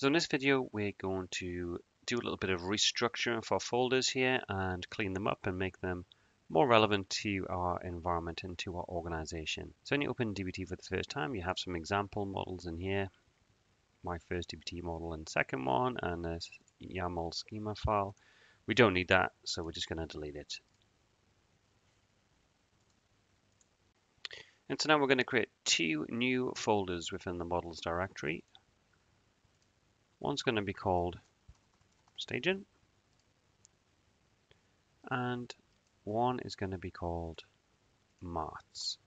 So in this video, we're going to do a little bit of restructuring for folders here and clean them up and make them more relevant to our environment and to our organization. So when you open DBT for the first time, you have some example models in here. My first DBT model and second one and a YAML schema file. We don't need that, so we're just going to delete it. And so now we're going to create two new folders within the models directory. One's going to be called staging and one is going to be called marts.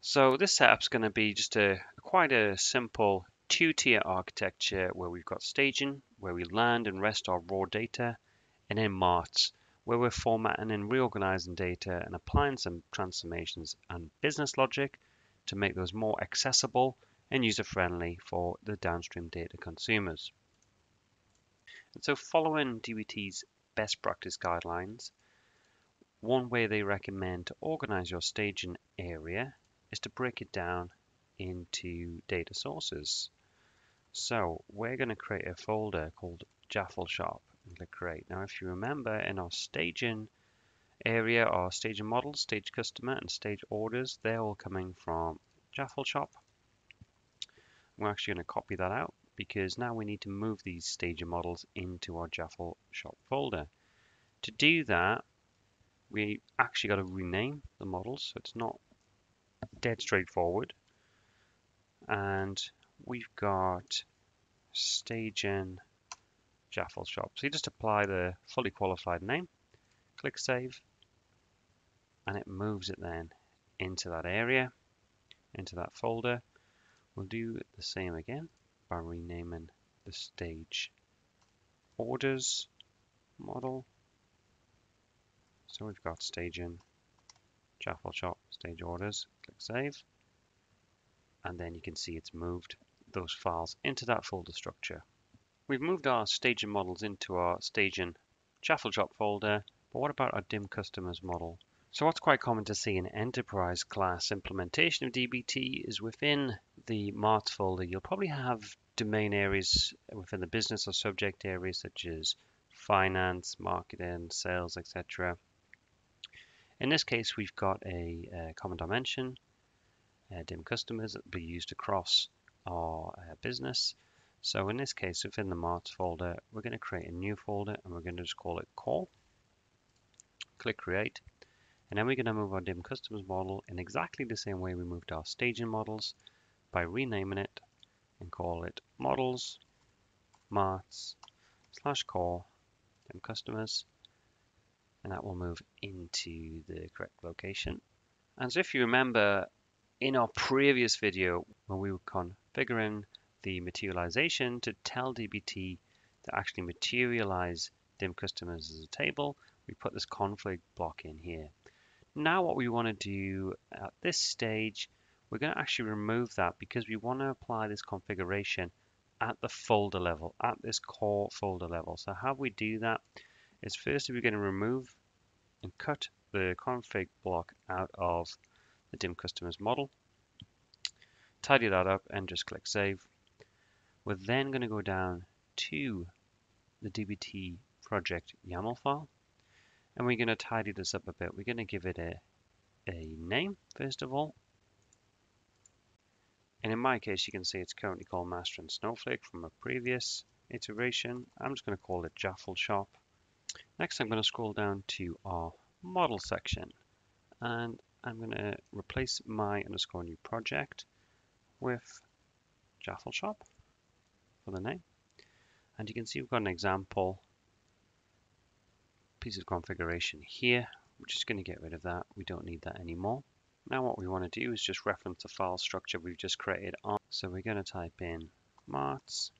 So this setup's going to be just a quite a simple two-tier architecture where we've got staging, where we land and rest our raw data, and then marts, where we're formatting and reorganizing data and applying some transformations and business logic to make those more accessible and user-friendly for the downstream data consumers. And so following DBT's best practice guidelines, one way they recommend to organize your staging area is to break it down into data sources. So we're going to create a folder called Jaffle Shop and click create. Now if you remember in our staging area, our staging models, stage customer and stage orders, they're all coming from Jaffle Shop. We're actually going to copy that out because now we need to move these staging models into our Jaffle shop folder. To do that, we actually got to rename the models, so it's not dead straightforward. And we've got staging Jaffle shop. So you just apply the fully qualified name, click save, and it moves it then into that area, into that folder. We'll do the same again by renaming the stage orders model. So we've got staging, Jaffle Shop, stage orders, click save. And then you can see it's moved those files into that folder structure. We've moved our staging models into our staging Jaffle Shop folder, but what about our DIM customers model? So what's quite common to see in enterprise class implementation of DBT is within the Mart folder, you'll probably have domain areas within the business or subject areas such as finance, marketing, sales, etc. In this case, we've got a, a common dimension, uh, DIM customers that will be used across our uh, business. So in this case, within the marts folder, we're going to create a new folder and we're going to just call it core. Click create. And then we're going to move our DIM customers model in exactly the same way we moved our staging models by renaming it and call it models marts slash core DIM customers and that will move into the correct location. And so if you remember in our previous video when we were configuring the materialization to tell DBT to actually materialize DIM customers as a table, we put this config block in here. Now what we want to do at this stage, we're going to actually remove that because we want to apply this configuration at the folder level, at this core folder level. So how we do that is first we're going to remove and cut the config block out of the DIM customers model. Tidy that up and just click save. We're then going to go down to the DBT project YAML file and we're going to tidy this up a bit. We're going to give it a, a name, first of all. And in my case, you can see it's currently called Mastering Snowflake from a previous iteration. I'm just going to call it Jaffle Shop. Next, I'm going to scroll down to our model section. And I'm going to replace my underscore new project with Jaffle Shop for the name. And you can see we've got an example piece of configuration here. We're just going to get rid of that. We don't need that anymore. Now what we want to do is just reference the file structure we've just created on. So we're going to type in marts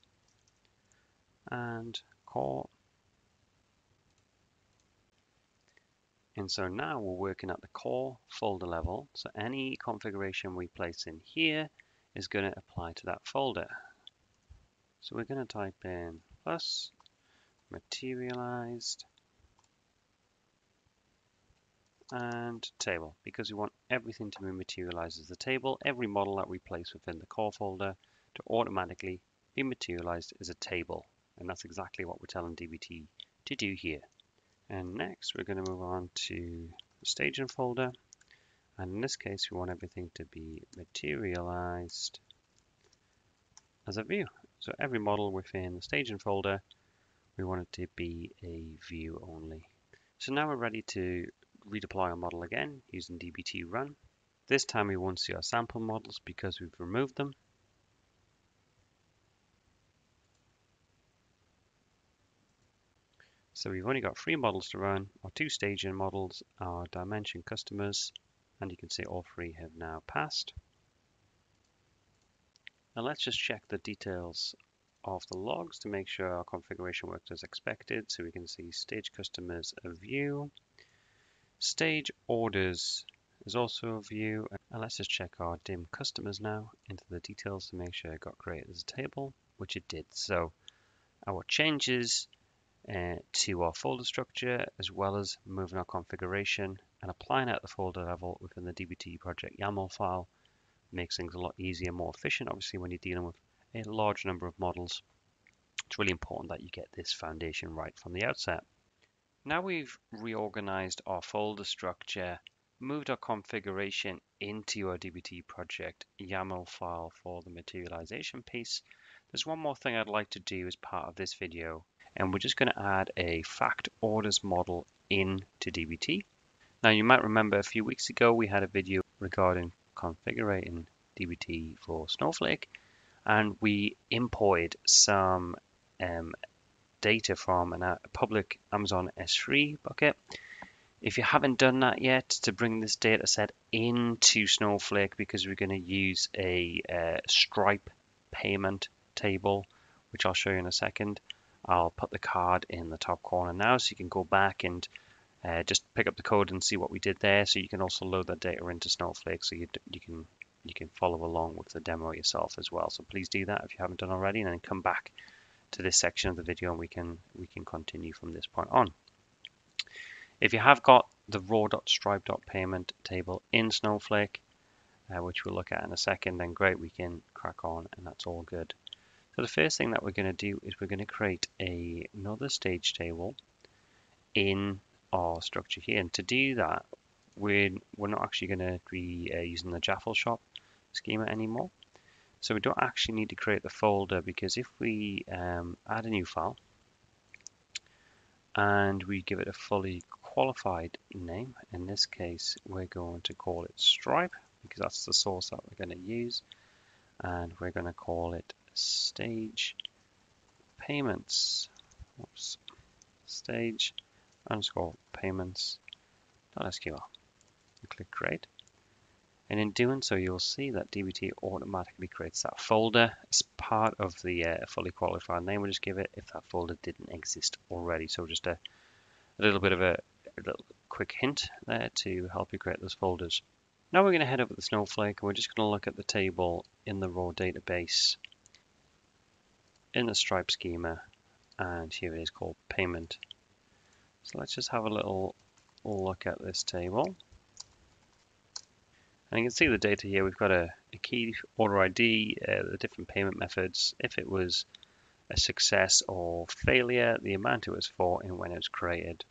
and core. And so now we're working at the core folder level. So any configuration we place in here is going to apply to that folder. So we're going to type in plus materialized and table because we want everything to be materialized as a table. Every model that we place within the core folder to automatically be materialized as a table. And that's exactly what we're telling DBT to do here. And next we're going to move on to the staging folder. And in this case, we want everything to be materialized as a view. So every model within the staging folder, we want it to be a view only. So now we're ready to redeploy our model again using dbt run. This time we won't see our sample models because we've removed them. So we've only got three models to run, our two staging models, our dimension customers, and you can see all three have now passed. Now let's just check the details of the logs to make sure our configuration worked as expected. So we can see stage customers a view, stage orders is also a view. And let's just check our dim customers now into the details to make sure it got created as a table, which it did. So our changes uh, to our folder structure, as well as moving our configuration and applying at the folder level within the DBT project YAML file makes things a lot easier, more efficient. Obviously, when you're dealing with a large number of models, it's really important that you get this foundation right from the outset. Now we've reorganized our folder structure, moved our configuration into our DBT project YAML file for the materialization piece. There's one more thing I'd like to do as part of this video, and we're just going to add a fact orders model into DBT. Now you might remember a few weeks ago we had a video regarding configuring DBT for Snowflake and we imported some um, data from a public Amazon S3 bucket. If you haven't done that yet, to bring this data set into Snowflake because we're going to use a uh, Stripe payment table, which I'll show you in a second. I'll put the card in the top corner now so you can go back and uh, just pick up the code and see what we did there. So you can also load that data into Snowflake so you, you can you can follow along with the demo yourself as well. So please do that if you haven't done already and then come back to this section of the video and we can we can continue from this point on. If you have got the raw.stripe.payment table in Snowflake, uh, which we'll look at in a second, then great, we can crack on and that's all good. So the first thing that we're going to do is we're going to create a, another stage table in our structure here. And to do that, we're, we're not actually going to be uh, using the Jaffle shop schema anymore. So we don't actually need to create the folder because if we um, add a new file and we give it a fully qualified name, in this case we're going to call it Stripe because that's the source that we're going to use and we're going to call it stage payments. Oops. Stage underscore payments SQL. click create. And in doing so, you'll see that DBT automatically creates that folder as part of the uh, fully qualified name we'll just give it if that folder didn't exist already. So just a, a little bit of a, a little quick hint there to help you create those folders. Now we're going to head over to Snowflake and we're just going to look at the table in the raw database in the Stripe schema and here it is called payment. So let's just have a little look at this table. And you can see the data here. We've got a, a key order ID, uh, the different payment methods, if it was a success or failure, the amount it was for, and when it was created.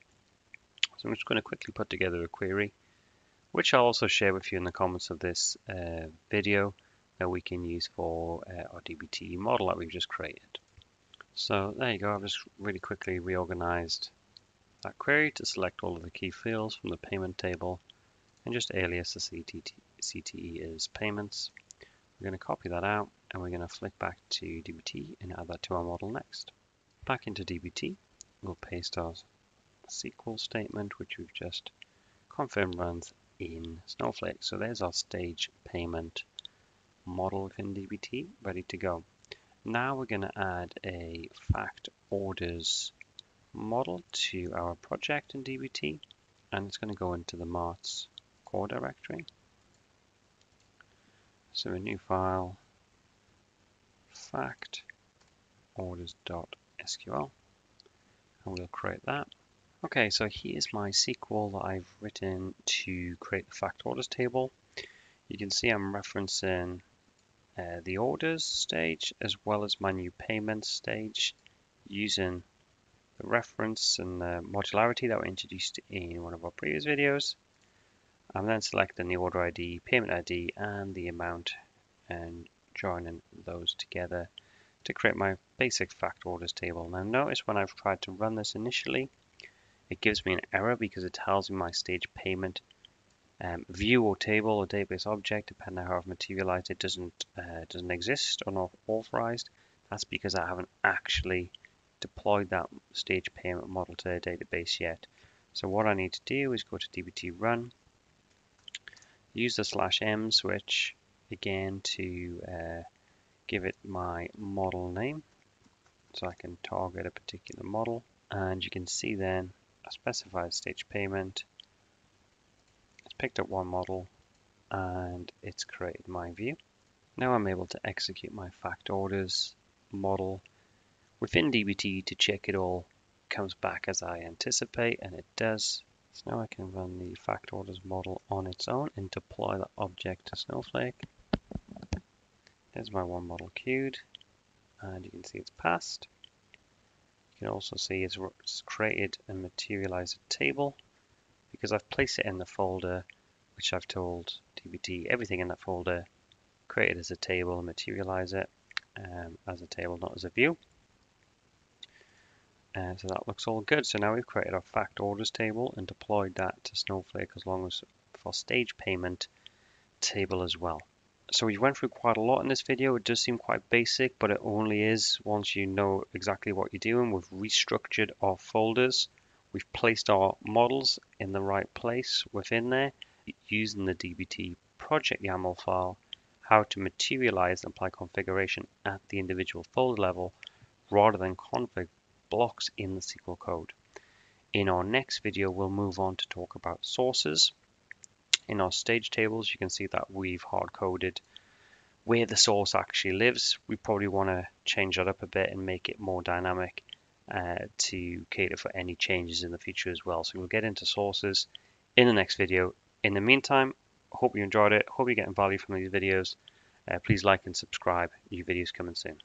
So I'm just going to quickly put together a query, which I'll also share with you in the comments of this uh, video that we can use for uh, our DBT model that we've just created. So there you go, I've just really quickly reorganized that query to select all of the key fields from the payment table and just alias the CTE as payments. We're going to copy that out and we're going to flick back to DBT and add that to our model next. Back into DBT, we'll paste our SQL statement, which we've just confirmed runs in Snowflake. So there's our stage payment model within DBT ready to go. Now we're going to add a fact orders model to our project in DBT and it's going to go into the marts core directory. So a new file fact orders.sql and we'll create that Okay, so here's my SQL that I've written to create the fact orders table. You can see I'm referencing uh, the orders stage as well as my new payments stage using the reference and the modularity that were introduced in one of our previous videos. I'm then selecting the order ID, payment ID and the amount and joining those together to create my basic fact orders table. Now notice when I've tried to run this initially it gives me an error because it tells me my stage payment um, view or table or database object, depending on how I've materialized it, doesn't uh, doesn't exist or not authorized. That's because I haven't actually deployed that stage payment model to the database yet. So what I need to do is go to dbt run, use the slash m switch again to uh, give it my model name so I can target a particular model and you can see then a specified stage payment. It's picked up one model and it's created my view. Now I'm able to execute my fact orders model within DBT to check it all comes back as I anticipate and it does. So now I can run the fact orders model on its own and deploy the object to Snowflake. There's my one model queued and you can see it's passed. You can also see it's created and materialized a table because I've placed it in the folder which I've told DBT everything in that folder created as a table and materialize it um, as a table, not as a view. And so that looks all good. So now we've created our fact orders table and deployed that to Snowflake as long as for stage payment table as well. So we went through quite a lot in this video. It does seem quite basic, but it only is once you know exactly what you're doing. We've restructured our folders. We've placed our models in the right place within there using the DBT project YAML file, how to materialize and apply configuration at the individual folder level rather than config blocks in the SQL code. In our next video, we'll move on to talk about sources in our stage tables, you can see that we've hard coded where the source actually lives. We probably want to change that up a bit and make it more dynamic uh, to cater for any changes in the future as well. So we'll get into sources in the next video. In the meantime, hope you enjoyed it. Hope you're getting value from these videos. Uh, please like and subscribe. New videos coming soon.